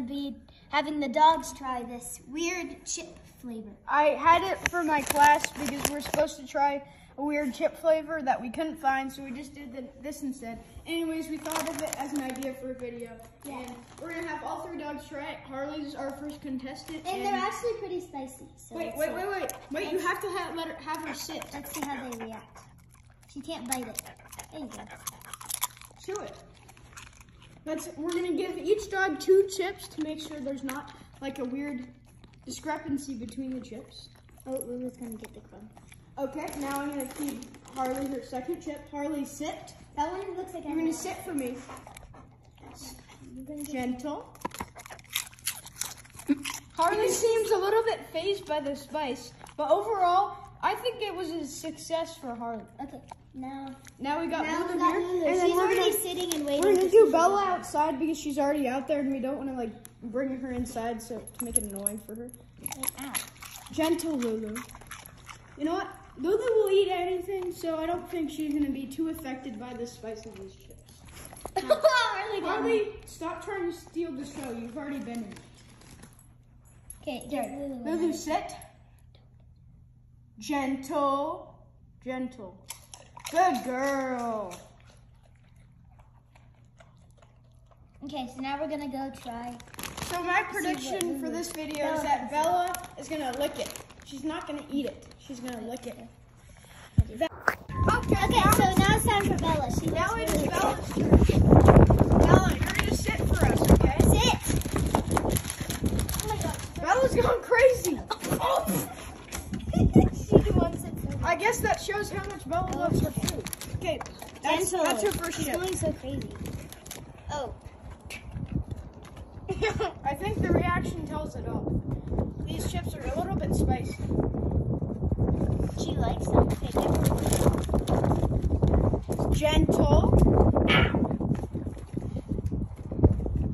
be having the dogs try this weird chip flavor. I had it for my class because we're supposed to try a weird chip flavor that we couldn't find, so we just did the, this instead. Anyways, we thought of it as an idea for a video. Yeah. And we're gonna have all three dogs try it. Harley's our first contestant. And, they're actually pretty spicy. So Wait, let's wait, wait, wait. Wait, you have to have, let her, have her sit. Let's see how they react. She can't bite it. There you go. Chew it. We're gonna give each dog two chips to make sure there's not like a weird discrepancy between the chips. Oh, Lulu's gonna get the crumb. Okay, now I'm gonna feed Harley her second chip. Harley, sit. That one looks like You're gonna sit for me. You're gonna get- Gentle. Harley seems a little bit fazed by the spice, but overall, I think it was a success for Harley. Okay, now. Now we got Now Lulu got here, and She's already gonna, sitting and waiting. we're gonna do Bella dog. outside because she's already out there, and we don't want to like bring her inside so to make it annoying for her. Ow. Gentle Lulu. You know what? Lulu will eat anything, so I don't think she's gonna be too affected by the spice of these chips. Harley got. Harley, stop trying to steal the show. You've already been. Okay, Lulu. Lulu, sit. Gentle. Gentle. Good girl. Okay, so now we're gonna go try. So my prediction for this video is that Bella is gonna lick it. She's not gonna eat it. She's gonna lick it. Okay, Okay, so now it's time for Bella. She now looks it is really Bella's turn. Bella, you're gonna sit for us, okay? Sit. Oh my god. Bella's going crazy. she wants it so I guess that shows how much Bella loves her food. Okay, that's, Gentle. that's her first She's chip. going so crazy. Oh. I think the reaction tells it all. These chips are a little bit spicy. She likes them. Okay, Gentle.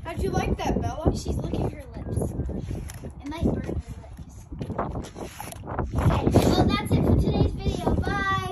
How'd you like that, Bella? She's licking her lips. It might burn her lips. Well, that's it for today's video. Bye.